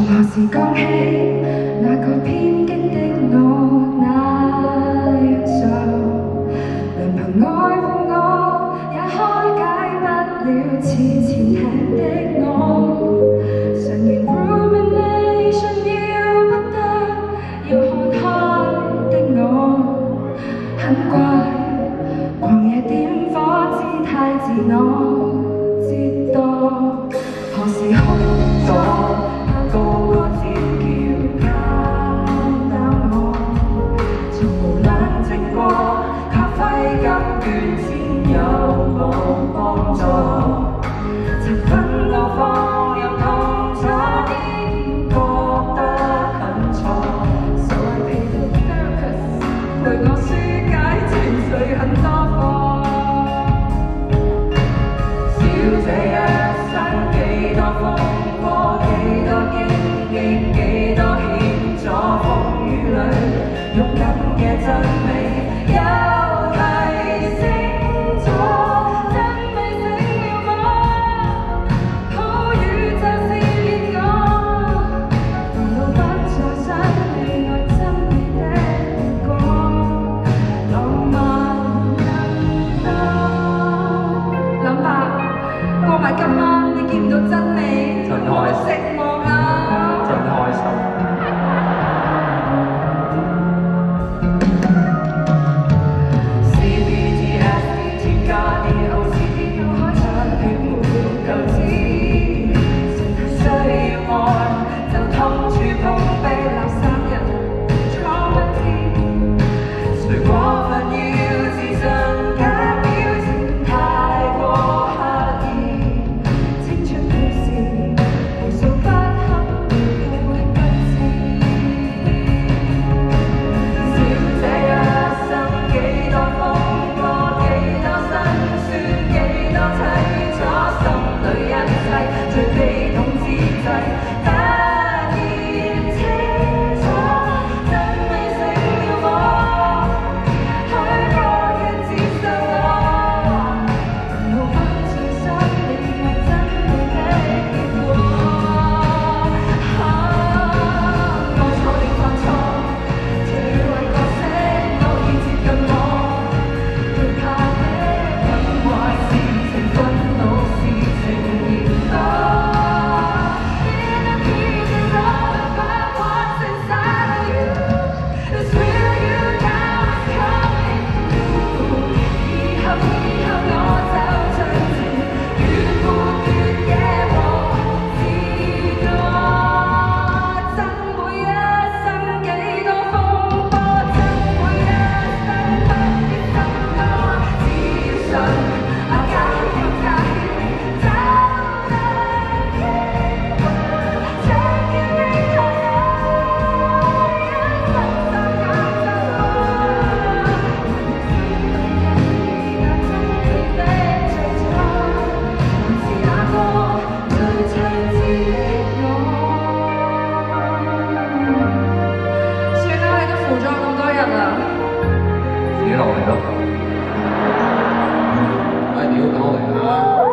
从何时讲起那个偏激的我那样傻？良凭爱护我也开解不了似前艇的我。常言 rumination 要不得，要看开的我，很乖，狂野点火姿态自我。望我哋多經經。你又嚟啦！你又搞嚟！